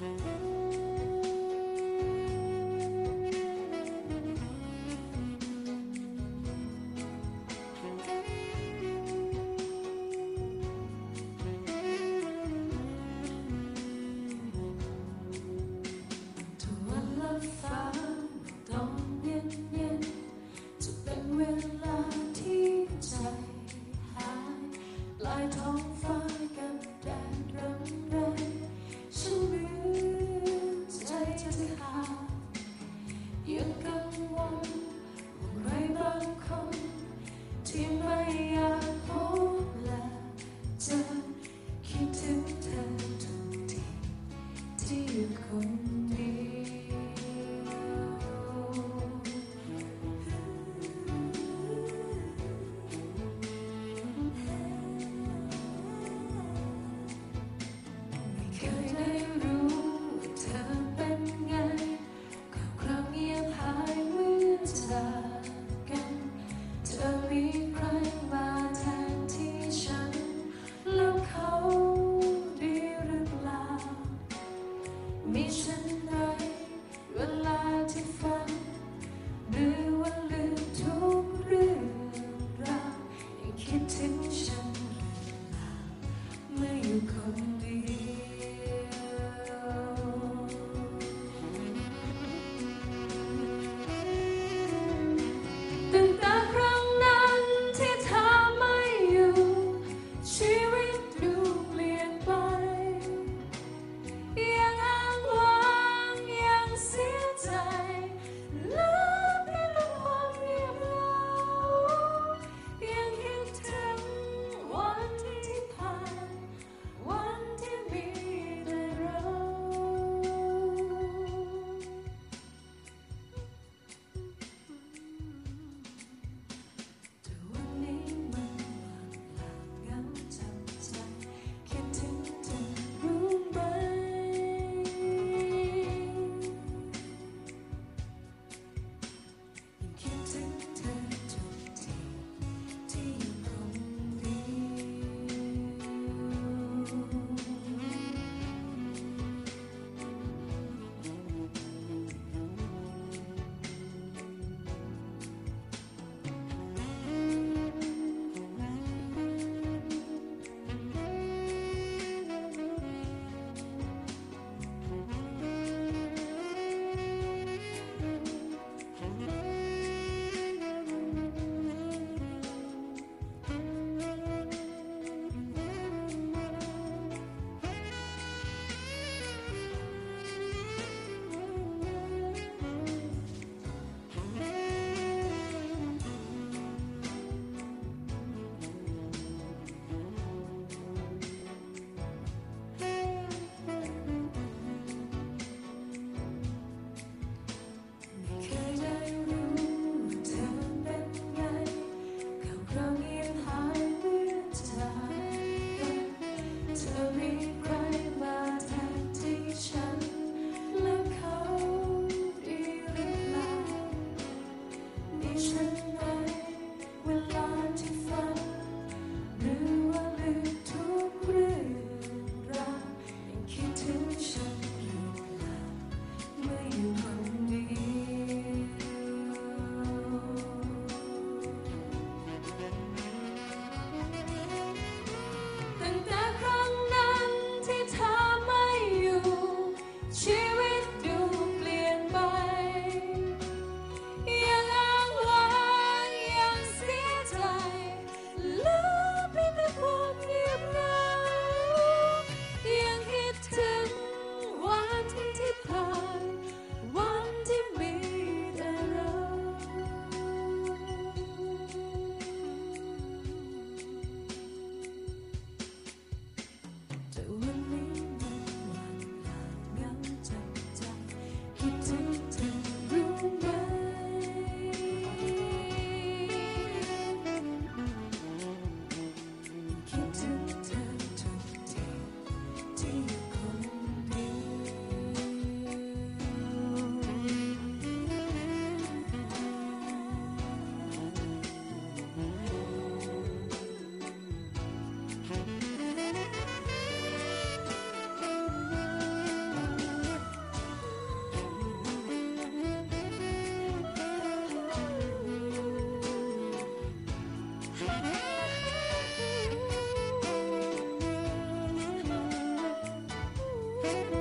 Bye. down. Thank you. Bye.